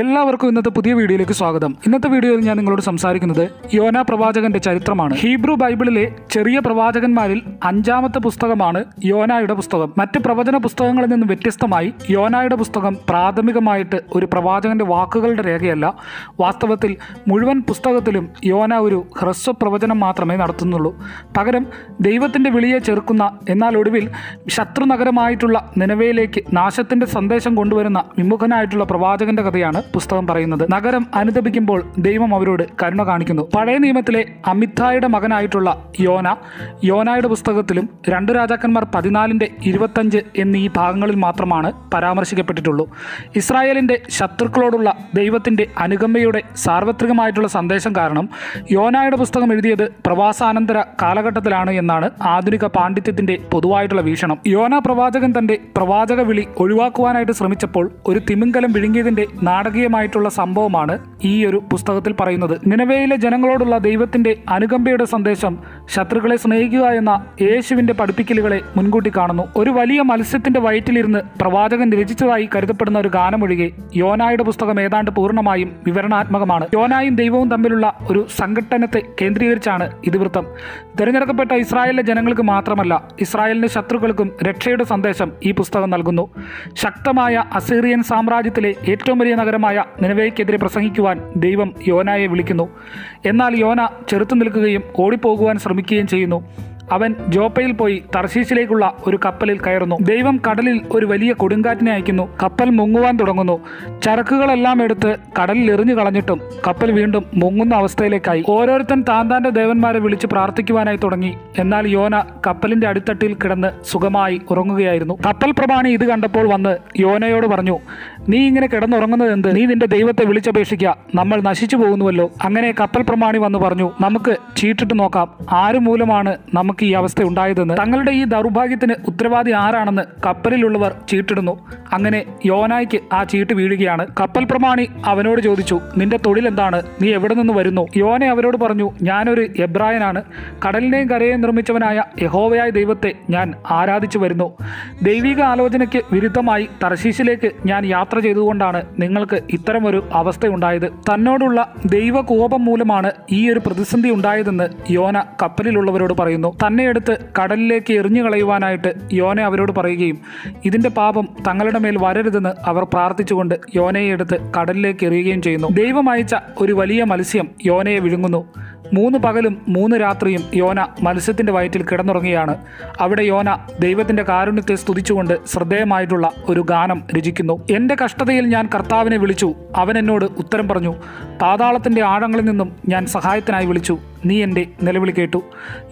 എല്ലാവർക്കും ഇന്നത്തെ പുതിയ വീഡിയോയിലേക്ക് സ്വാഗതം. ഇന്നത്തെ വീഡിയോയിൽ ഞാൻ നിങ്ങളോട് സംസാരിക്കുന്നത് യോന പ്രവാചകന്റെ ചരിത്രമാണ്. ഹീബ്രു ബൈബിളിലെ ചെറിയ പ്രവാചകന്മാരിൽ അഞ്ചാമത്തെ പുസ്തകമാണ് യോനായുടെ പുസ്തകം. മറ്റ് പ്രവചന പുസ്തകങ്ങളിൽ നിന്നും വ്യത്യസ്തമായി യോനായുടെ പുസ്തകം പ്രാഥമികമായിട്ട് ഒരു പ്രവാചകന്റെ വാക്കുകളുടെ രേഖയല്ല. വാസ്തവത്തിൽ മുഴുവൻ പുസ്തകത്തിലും യോന ഒരു ഹ്രസ്വ പ്രവചനം മാത്രമേ നടത്തുന്നുള്ളൂ. പകരം ദൈവത്തിന്റെ വിളിയെ ചെറുക്കുന്ന എന്നാൽ ഒടുവിൽ ശത്രു നഗരമായിട്ടുള്ള നിലവയിലേക്ക് നാശത്തിന്റെ സന്ദേശം കൊണ്ടുവരുന്ന വിമുഖനായിട്ടുള്ള പ്രവാചകന്റെ കഥയാണ് പുസ്തകം പറയുന്നത്. നഗരം അനുദപിക്കുമ്പോൾ ദൈവം അവരോട് കരുണ കാണിക്കുന്നു. പഴയ നിയമത്തിലെ അമിതായുടെ മകനായിട്ടുള്ള യോന യോനായുടെ പുസ്തകത്തിലും രണ്ടു രാജാക്കന്മാർ പതിനാലിന്റെ ഇരുപത്തഞ്ച് എന്നീ ഭാഗങ്ങളിൽ മാത്രമാണ് പരാമർശിക്കപ്പെട്ടിട്ടുള്ളൂ. ഇസ്രായേലിന്റെ ശത്രുക്കളോടുള്ള ദൈവത്തിന്റെ അനുകമ്പയുടെ സാർവത്രികമായിട്ടുള്ള സന്ദേശം കാരണം യോനായുടെ പുസ്തകം എഴുതിയത് പ്രവാസാനന്തര കാലഘട്ടത്തിലാണ് എന്നാണ് ആധുനിക പാണ്ഡിത്യത്തിന്റെ പൊതുവായിട്ടുള്ള വീക്ഷണം. യോന പ്രവാചകൻ തന്റെ പ്രവാചക വിളി ഒഴിവാക്കുവാനായിട്ട് ശ്രമിച്ചപ്പോൾ ഒരു തിമിംഗലം വിഴുങ്ങിയതിന്റെ നാടകീയമായിട്ടുള്ള സംഭവമാണ് ഈ ഒരു പുസ്തകത്തിൽ പറയുന്നത്. നിലവയിലെ ജനങ്ങളോടുള്ള ദൈവത്തിന്റെ അനുകമ്പയുടെ സന്ദേശം ശത്രുക്കളെ സ്നേഹിക്കുക എന്ന യേശുവിന്റെ പഠിപ്പിക്കലുകളെ മുൻകൂട്ടി കാണുന്നു. ഒരു വലിയ മത്സ്യത്തിന്റെ വയറ്റിലിരുന്ന് പ്രവാചകൻ രചിച്ചതായി കരുതപ്പെടുന്ന ഒരു ഗാനമൊഴികെ യോനായുടെ പുസ്തകം ഏതാണ്ട് പൂർണമായും വിവരണാത്മകമാണ്. യോനായും ദൈവവും തമ്മിലുള്ള ഒരു സംഘട്ടനത്തെ കേന്ദ്രീകരിച്ചാണ് ഇതിവൃത്തം തിരഞ്ഞെടുക്കപ്പെട്ട ഇസ്രായേലിലെ ജനങ്ങൾക്ക് മാത്രമല്ല ഇസ്രായേലിന്റെ ശത്രുക്കൾക്കും രക്ഷയുടെ സന്ദേശം ഈ പുസ്തകം നൽകുന്നു. ശക്തമായ അസീറിയൻ സാമ്രാജ്യത്തിലെ ഏറ്റവും വലിയ നഗരമായ നിലവേക്കെതിരെ പ്രസംഗിക്കുവാൻ ദൈവം യോനായെ വിളിക്കുന്നു. എന്നാൽ യോന ചെറുത്തു നിൽക്കുകയും ഓടിപ്പോകുവാൻ ശ്രമിക്കുകയും ചെയ്യുന്നു. അവൻ ജോപ്പയിൽ പോയി തർശീശിലേക്കുള്ള ഒരു കപ്പലിൽ കയറുന്നു. ദൈവം കടലിൽ ഒരു വലിയ കൊടുങ്കാറ്റിനെ അയക്കുന്നു. കപ്പൽ മുങ്ങുവാൻ തുടങ്ങുന്നു. ചരക്കുകളെല്ലാം എടുത്ത് കടലിൽ എറിഞ്ഞു കളഞ്ഞിട്ടും കപ്പൽ വീണ്ടും മുങ്ങുന്ന അവസ്ഥയിലേക്കായി. ഓരോരുത്തൻ താൻ താന്റെ ദേവന്മാരെ വിളിച്ച് പ്രാർത്ഥിക്കുവാനായി തുടങ്ങി. എന്നാൽ യോന കപ്പലിന്റെ അടിത്തട്ടിൽ കിടന്ന് സുഖമായി ഉറങ്ങുകയായിരുന്നു. കപ്പൽ പ്രമാണി ഇത് കണ്ടപ്പോൾ വന്ന് യോനയോട് പറഞ്ഞു നീ ഇങ്ങനെ കിടന്നുറങ്ങുന്നത് എന്ത്? നീ നിന്റെ ദൈവത്തെ വിളിച്ചപേക്ഷിക്കുക നമ്മൾ നശിച്ചു പോകുന്നുവല്ലോ. അങ്ങനെ കപ്പൽ പ്രമാണി വന്ന് പറഞ്ഞു നമുക്ക് ചീട്ടിട്ട് നോക്കാം. ആര് മൂലമാണ് നമുക്ക് ഈ അവസ്ഥ ഉണ്ടായതെന്ന് തങ്ങളുടെ ഈ ദൗർഭാഗ്യത്തിന് ഉത്തരവാദി ആരാണെന്ന് കപ്പലിലുള്ളവർ ചീട്ടിടുന്നു. അങ്ങനെ യോനായ്ക്ക് ആ ചീട്ട് വീഴുകയാണ്. കപ്പൽ പ്രമാണി അവനോട് ചോദിച്ചു നിന്റെ തൊഴിൽ എന്താണ് നീ എവിടെ നിന്ന് വരുന്നു? യോനെ അവരോട് പറഞ്ഞു ഞാനൊരു എബ്രായനാണ്. കടലിനെയും കരയെയും നിർമ്മിച്ചവനായ യഹോവയായ ദൈവത്തെ ഞാൻ ആരാധിച്ചു വരുന്നു. ദൈവിക ആലോചനയ്ക്ക് വിരുദ്ധമായി തർശീശിലേക്ക് ഞാൻ യാത്ര ചെയ്തുകൊണ്ടാണ് നിങ്ങൾക്ക് ഇത്തരമൊരു അവസ്ഥയുണ്ടായത്. തന്നോടുള്ള ദൈവകോപം മൂലമാണ് ഈ ഒരു പ്രതിസന്ധി ഉണ്ടായതെന്ന് യോന കപ്പലിലുള്ളവരോട് പറയുന്നു. തന്നെ എടുത്ത് കടലിലേക്ക് എറിഞ്ഞു കളയുവാനായിട്ട് യോന അവരോട് പറയുകയും ഇതിന്റെ പാപം തങ്ങളുടെ മേൽ വരരുതെന്ന് അവർ പ്രാർത്ഥിച്ചുകൊണ്ട് യോനയെ എടുത്ത് കടലിലേക്ക് എറിയുകയും ചെയ്യുന്നു. ദൈവം അയച്ച ഒരു വലിയ മത്സ്യം യോനയെ വിഴുങ്ങുന്നു. മൂന്ന് പകലും മൂന്ന് രാത്രിയും യോന മത്സ്യത്തിന്റെ വയറ്റിൽ കിടന്നുറങ്ങിയാണ് അവിടെ യോന ദൈവത്തിന്റെ കാരുണ്യത്തെ സ്തുതിച്ചുകൊണ്ട് ശ്രദ്ധേയമായിട്ടുള്ള ഒരു ഗാനം രചിക്കുന്നു. എന്റെ കഷ്ടതയിൽ ഞാൻ കർത്താവിനെ വിളിച്ചു. അവൻ എന്നോട് ഉത്തരം പറഞ്ഞു. പാതാളത്തിന്റെ ആഴങ്ങളിൽ നിന്നും ഞാൻ സഹായത്തിനായി വിളിച്ചു. നീ എന്റെ നിലവിളി കേട്ടു.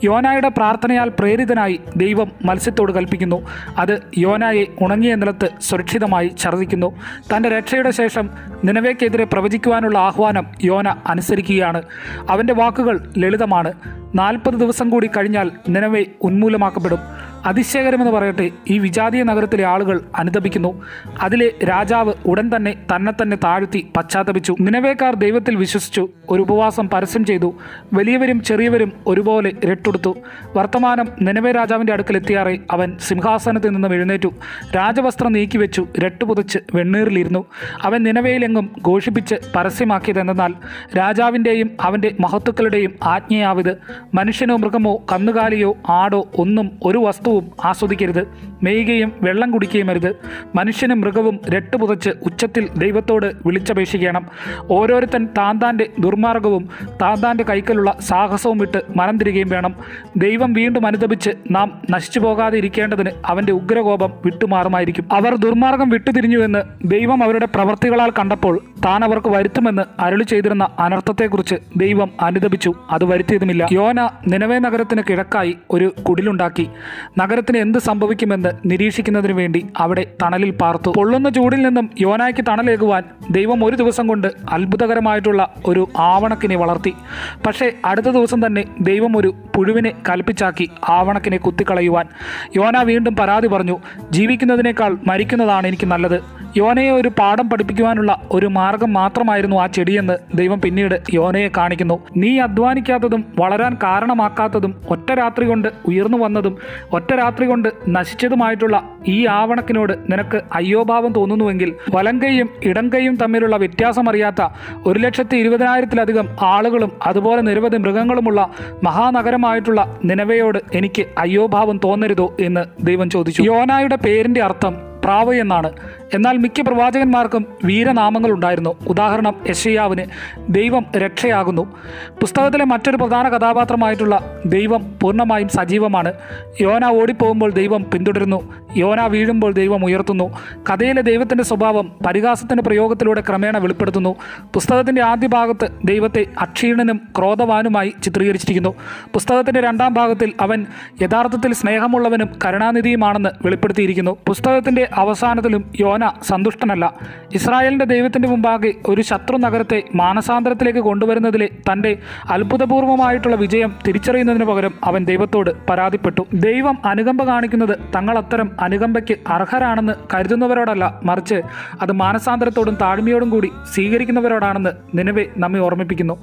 യോനായുടെ പ്രാർത്ഥനയാൽ പ്രേരിതനായി ദൈവം മത്സ്യത്തോട് കൽപ്പിക്കുന്നു. അത് യോനായെ ഉണങ്ങിയ നിലത്ത് സുരക്ഷിതമായി ഛർദ്ദിക്കുന്നു. തന്റെ രക്ഷയുടെ ശേഷം നിലവേക്കെതിരെ പ്രവചിക്കുവാനുള്ള ആഹ്വാനം യോന അനുസരിക്കുകയാണ്. അവന്റെ വാക്കുകൾ ലളിതമാണ്. നാൽപ്പത് ദിവസം കൂടി കഴിഞ്ഞാൽ നിലവെ ഉന്മൂലമാക്കപ്പെടും. അതിശയകരമെന്ന് പറയട്ടെ ഈ വിജാതീയ നഗരത്തിലെ ആളുകൾ അനുദപിക്കുന്നു. അതിലെ രാജാവ് ഉടൻ തന്നെ തന്നെ തന്നെ താഴ്ത്തി പശ്ചാത്തപിച്ചു. നിലവേക്കാർ ദൈവത്തിൽ വിശ്വസിച്ചു ഒരു ഉപവാസം പരസ്യം ചെയ്തു. വലിയവരും ചെറിയവരും ഒരുപോലെ രട്ടെടുത്തു. വർത്തമാനം നിലവേ രാജാവിന്റെ അടുക്കൽ എത്തിയാറെ അവൻ സിംഹാസനത്തിൽ നിന്നും എഴുന്നേറ്റു. രാജവസ്ത്രം നീക്കിവെച്ചു രട്ടുപുതച്ച് വെണ്ണീറിലിരുന്നു. അവൻ നിലവയിലെങ്ങും ഘോഷിപ്പിച്ച് പരസ്യമാക്കിയതെന്നാൽ രാജാവിന്റെയും അവന്റെ മഹത്തുക്കളുടെയും ആജ്ഞയാവിത്. മനുഷ്യനോ മൃഗമോ കന്നുകാലിയോ ആടോ ഒന്നും ഒരു വസ്തുവും ആസ്വദിക്കരുത്. മേയുകയും വെള്ളം കുടിക്കുകയും അരുത്. മനുഷ്യനും മൃഗവും രട്ടുപുതച്ച് ഉച്ചത്തിൽ ദൈവത്തോട് വിളിച്ചപേക്ഷിക്കണം. ഓരോരുത്തൻ താന്താന്റെ താന്റെ ദുർമാർഗവും താന്താന്റെ താന്റെ കൈക്കലുള്ള സാഹസവും വിട്ട് മനം തിരികയും വേണം. ദൈവം വീണ്ടും അനുദപിച്ച് നാം നശിച്ചു പോകാതെ ഇരിക്കേണ്ടതിന് അവന്റെ ഉഗ്രകോപം വിട്ടുമാറുമായിരിക്കും. അവർ ദുർമാർഗം വിട്ടുതിരിഞ്ഞുവെന്ന് ദൈവം അവരുടെ പ്രവർത്തികളാൽ കണ്ടപ്പോൾ താൻ അവർക്ക് വരുത്തുമെന്ന് അരുളി ചെയ്തിരുന്ന അനർത്ഥത്തെക്കുറിച്ച് ദൈവം അനുദപിച്ചു. അത് വരുത്തിയതുമില്ല. യോന നിലവേ നഗരത്തിന് കിഴക്കായി ഒരു കുടിലുണ്ടാക്കി. നഗരത്തിന് എന്ത് സംഭവിക്കുമെന്ന് നിരീക്ഷിക്കുന്നതിന് വേണ്ടി അവിടെ തണലിൽ പാർത്തു. പൊള്ളുന്ന ചൂടിൽ നിന്നും യോനായ്ക്ക് തണലേകുവാൻ ദൈവം ഒരു ദിവസം കൊണ്ട് അത്ഭുതകരമായിട്ടുള്ള ഒരു ആവണക്കിനെ വളർത്തി. പക്ഷേ അടുത്ത ദിവസം തന്നെ ദൈവം ഒരു പുഴുവിനെ കൽപ്പിച്ചാക്കി ആവണക്കിനെ കുത്തിക്കളയുവാൻ. യോന വീണ്ടും പരാതി പറഞ്ഞു ജീവിക്കുന്നതിനേക്കാൾ മരിക്കുന്നതാണ് എനിക്ക് നല്ലത്. യോനയെ ഒരു പാഠം പഠിപ്പിക്കുവാനുള്ള ഒരു മാർഗം മാത്രമായിരുന്നു ആ ചെടിയെന്ന് ദൈവം പിന്നീട് യോനയെ കാണിക്കുന്നു. നീ അധ്വാനിക്കാത്തതും വളരാൻ കാരണമാക്കാത്തതും ഒറ്റ രാത്രി കൊണ്ട് ഉയർന്നു വന്നതും ഒറ്റ രാത്രി കൊണ്ട് നശിച്ചതുമായിട്ടുള്ള ഈ ആവണക്കിനോട് നിനക്ക് അയ്യോഭാവം തോന്നുന്നുവെങ്കിൽ വലങ്കയും ഇടങ്കയും തമ്മിലുള്ള വ്യത്യാസം അറിയാത്ത ഒരു ലക്ഷത്തി ഇരുപതിനായിരത്തിലധികം ആളുകളും അതുപോലെ നിരവധി മൃഗങ്ങളുമുള്ള മഹാനഗരമായിട്ടുള്ള നിലവയോട് എനിക്ക് അയ്യോഭാവം തോന്നരുതോ എന്ന് ദൈവം ചോദിച്ചു. യോനായുടെ പേരിന്റെ അർത്ഥം പ്രാവ് എന്നാണ്. എന്നാൽ മിക്ക പ്രവാചകന്മാർക്കും വീരനാമങ്ങൾ ഉണ്ടായിരുന്നു. ഉദാഹരണം യഷയ്യാവിന് ദൈവം രക്ഷയാകുന്നു. പുസ്തകത്തിലെ മറ്റൊരു പ്രധാന കഥാപാത്രമായിട്ടുള്ള ദൈവം പൂർണമായും സജീവമാണ്. യോന ഓടിപ്പോകുമ്പോൾ ദൈവം പിന്തുടരുന്നു. യോന വീഴുമ്പോൾ ദൈവം ഉയർത്തുന്നു. കഥയിലെ ദൈവത്തിന്റെ സ്വഭാവം പരിഹാസത്തിന്റെ പ്രയോഗത്തിലൂടെ ക്രമേണ വെളിപ്പെടുത്തുന്നു. പുസ്തകത്തിന്റെ ആദ്യ ഭാഗത്ത് ദൈവത്തെ അക്ഷീണനും ക്രോധവാനുമായി ചിത്രീകരിച്ചിരിക്കുന്നു. പുസ്തകത്തിന്റെ രണ്ടാം ഭാഗത്തിൽ അവൻ യഥാർത്ഥത്തിൽ സ്നേഹമുള്ളവനും കരുണാനിധിയുമാണെന്ന് വെളിപ്പെടുത്തിയിരിക്കുന്നു. പുസ്തകത്തിന്റെ അവസാനത്തിലും യോന സന്തുഷ്ടനല്ല. ഇസ്രായേലിന്റെ ദൈവത്തിന്റെ മുമ്പാകെ ഒരു ശത്രു നഗരത്തെ മാനസാന്തരത്തിലേക്ക് കൊണ്ടുവരുന്നതിലെ തന്റെ അത്ഭുതപൂർവമായിട്ടുള്ള വിജയം തിരിച്ചറിയുന്നതിന് പകരം അവൻ ദൈവത്തോട് പരാതിപ്പെട്ടു. ദൈവം അനുകമ്പ കാണിക്കുന്നത് തങ്ങൾ അത്തരം അനുകമ്പയ്ക്ക് അർഹരാണെന്ന് കരുതുന്നവരോടല്ല മറിച്ച് അത് മാനസാന്തരത്തോടും താഴ്മയോടും കൂടി സ്വീകരിക്കുന്നവരോടാണെന്ന് നിലവെ നമ്മെ ഓർമ്മിപ്പിക്കുന്നു.